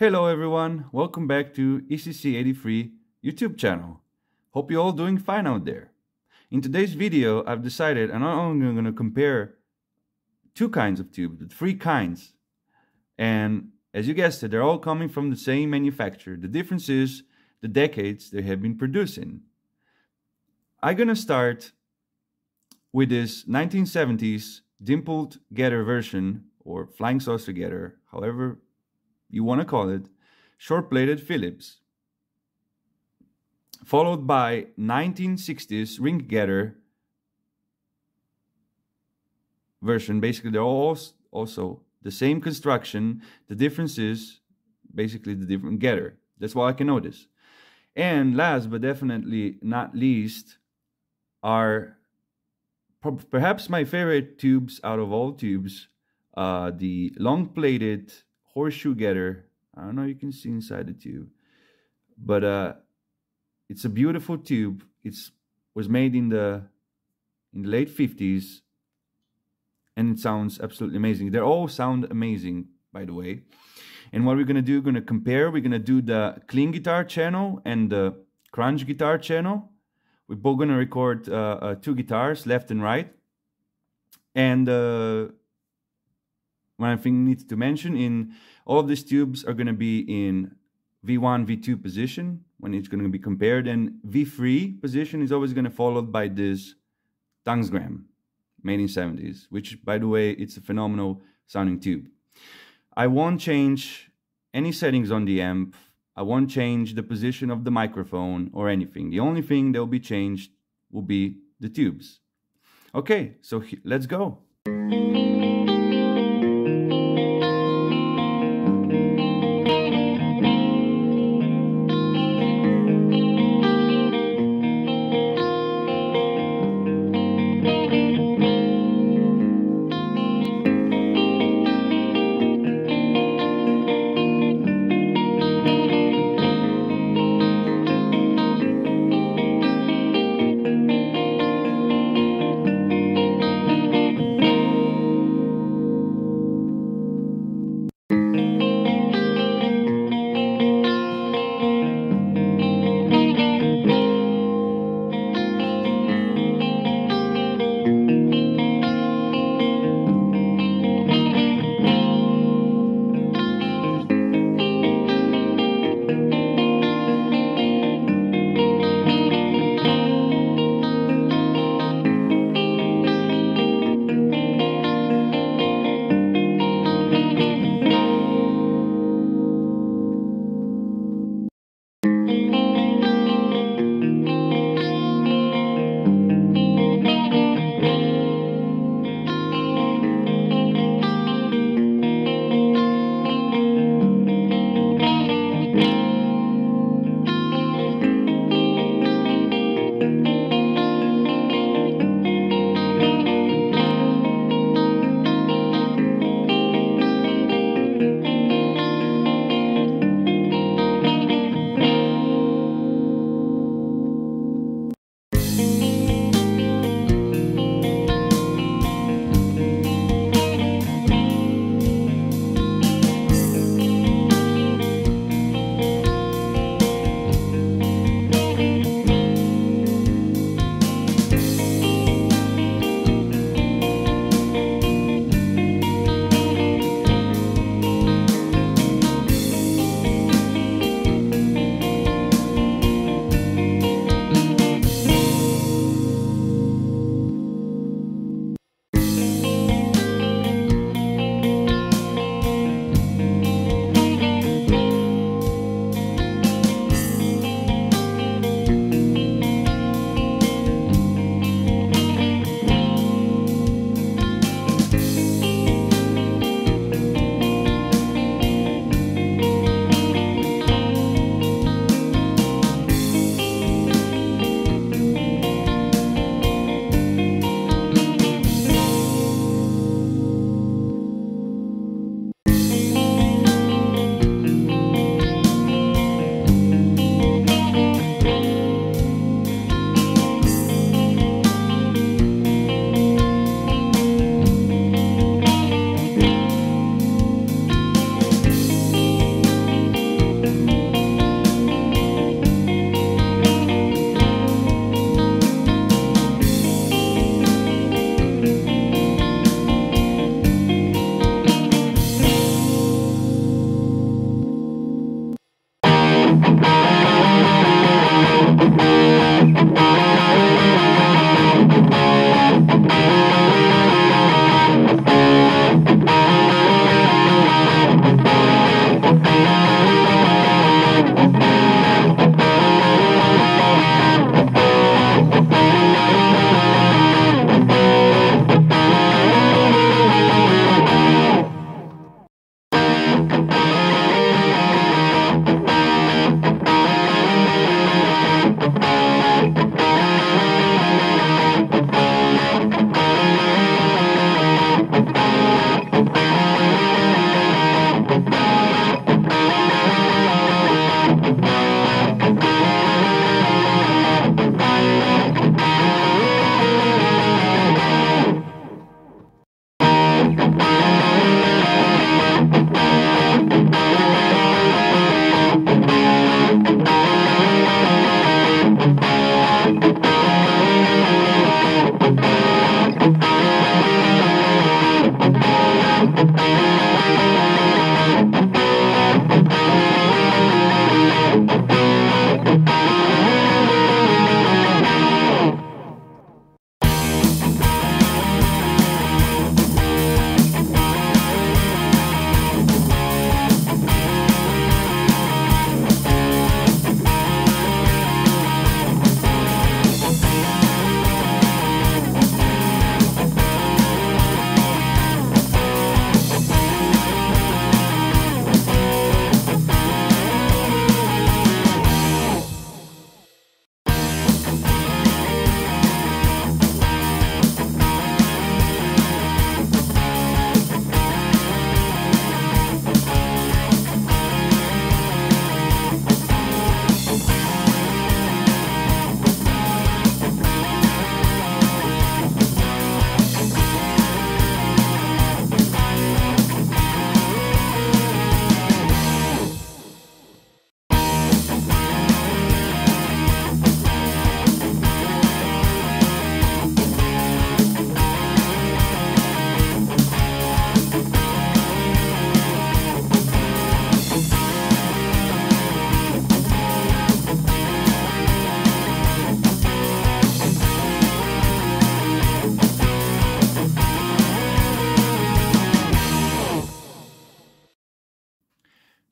Hello everyone, welcome back to ECC83 YouTube channel. Hope you're all doing fine out there. In today's video, I've decided I'm not only going to compare two kinds of tubes, but three kinds. And as you guessed it, they're all coming from the same manufacturer. The difference is the decades they have been producing. I'm going to start with this 1970s dimpled getter version or flying saucer getter, however you want to call it, short-plated Philips, followed by 1960s ring getter version. Basically, they're all also the same construction. The difference is basically the different getter. That's what I can notice. And last but definitely not least are perhaps my favorite tubes out of all tubes, uh, the long-plated horseshoe getter. I don't know you can see inside the tube, but uh, it's a beautiful tube. It's was made in the in the late 50s and it sounds absolutely amazing. They all sound amazing, by the way. And what we're gonna do, we're gonna compare. We're gonna do the clean guitar channel and the crunch guitar channel. We're both gonna record uh, uh, two guitars, left and right. And uh, one thing needs to mention in all of these tubes are going to be in V1, V2 position when it's going to be compared and V3 position is always going to followed by this Tungsram made in 70s, which by the way, it's a phenomenal sounding tube. I won't change any settings on the amp. I won't change the position of the microphone or anything. The only thing that will be changed will be the tubes. Okay, so let's go.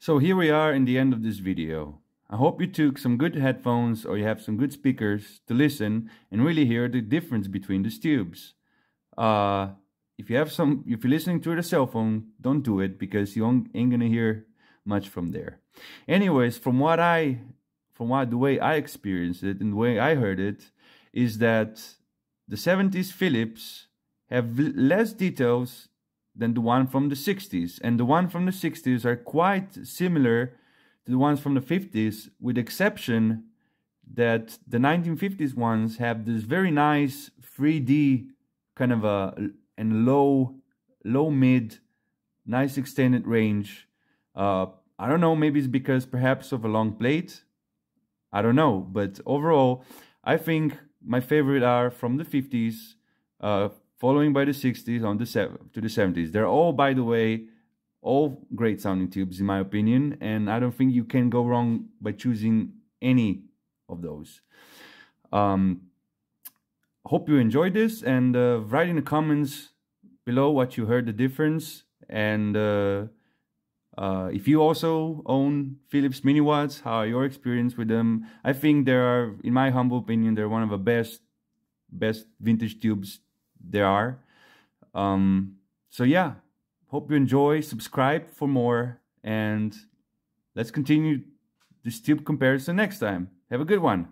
So here we are in the end of this video. I hope you took some good headphones or you have some good speakers to listen and really hear the difference between the tubes. Uh, if you have some, if you're listening through the cell phone, don't do it because you ain't gonna hear much from there. Anyways, from what I, from what the way I experienced it and the way I heard it, is that the 70s Philips have less details than the one from the 60s. And the one from the 60s are quite similar to the ones from the 50s, with the exception that the 1950s ones have this very nice 3D kind of a and low, low mid, nice extended range. Uh, I don't know, maybe it's because perhaps of a long plate. I don't know, but overall, I think my favorite are from the 50s. Uh, following by the 60s on the to the 70s. They're all, by the way, all great sounding tubes in my opinion, and I don't think you can go wrong by choosing any of those. Um, hope you enjoyed this, and uh, write in the comments below what you heard the difference, and uh, uh, if you also own Philips Miniwatts, how are your experience with them? I think they are, in my humble opinion, they're one of the best best vintage tubes there are. Um, so yeah, hope you enjoy. Subscribe for more, and let's continue this tube comparison next time. Have a good one.